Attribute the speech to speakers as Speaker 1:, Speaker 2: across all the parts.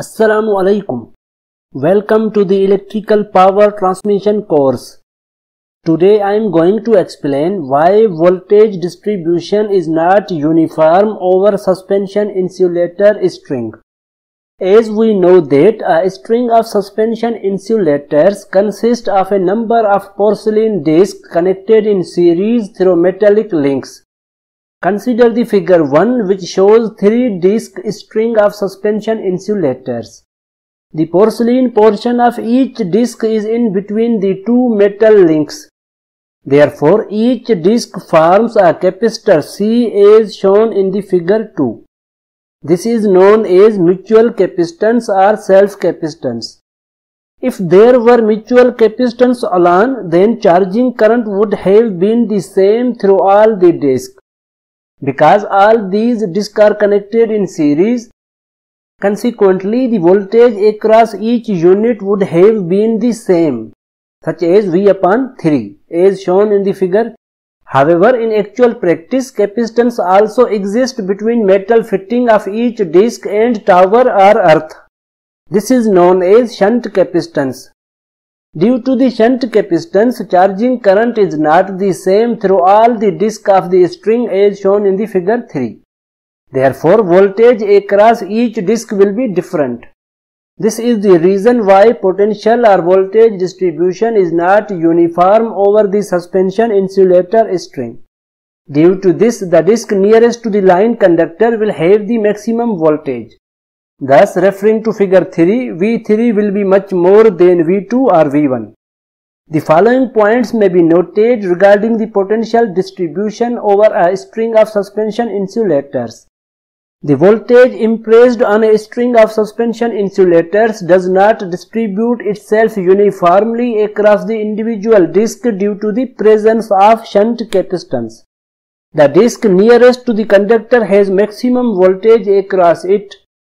Speaker 1: Assalamu alaikum. Welcome to the electrical power transmission course. Today I am going to explain why voltage distribution is not uniform over suspension insulator string. As we know that a string of suspension insulators consists of a number of porcelain discs connected in series through metallic links. Consider the figure 1 which shows 3 disc string of suspension insulators. The porcelain portion of each disc is in between the two metal links. Therefore, each disc forms a capacitor C as shown in the figure 2. This is known as mutual capacitance or self-capacitance. If there were mutual capacitance alone, then charging current would have been the same through all the discs. Because all these discs are connected in series, consequently the voltage across each unit would have been the same, such as V upon 3, as shown in the figure. However, in actual practice, capacitance also exists between metal fitting of each disc and tower or earth. This is known as shunt capacitance. Due to the shunt capacitance, charging current is not the same through all the disc of the string as shown in the figure 3. Therefore, voltage across each disc will be different. This is the reason why potential or voltage distribution is not uniform over the suspension insulator string. Due to this, the disc nearest to the line conductor will have the maximum voltage. Thus, referring to figure 3, V3 will be much more than V2 or V1. The following points may be noted regarding the potential distribution over a string of suspension insulators. The voltage impressed on a string of suspension insulators does not distribute itself uniformly across the individual disc due to the presence of shunt capacitance. The disc nearest to the conductor has maximum voltage across it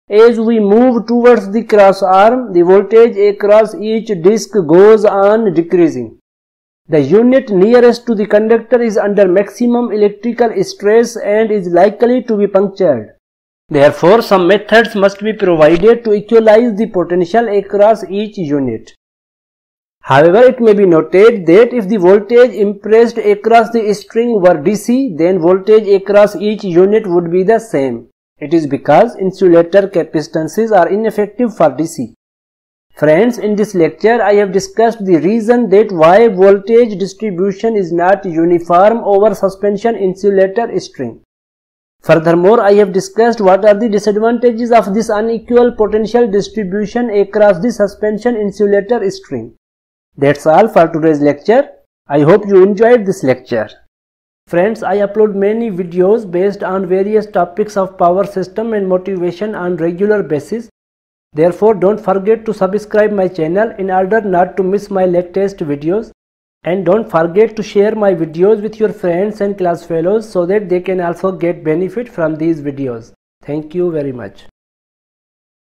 Speaker 1: as we move towards the cross arm, the voltage across each disc goes on decreasing. The unit nearest to the conductor is under maximum electrical stress and is likely to be punctured. Therefore, some methods must be provided to equalize the potential across each unit. However, it may be noted that if the voltage impressed across the string were DC, then voltage across each unit would be the same. It is because insulator capacitances are ineffective for DC. Friends, in this lecture I have discussed the reason that why voltage distribution is not uniform over suspension insulator string. Furthermore, I have discussed what are the disadvantages of this unequal potential distribution across the suspension insulator string. That's all for today's lecture. I hope you enjoyed this lecture. Friends, I upload many videos based on various topics of power system and motivation on regular basis. Therefore, don't forget to subscribe my channel in order not to miss my latest videos. And don't forget to share my videos with your friends and class fellows so that they can also get benefit from these videos. Thank you very much.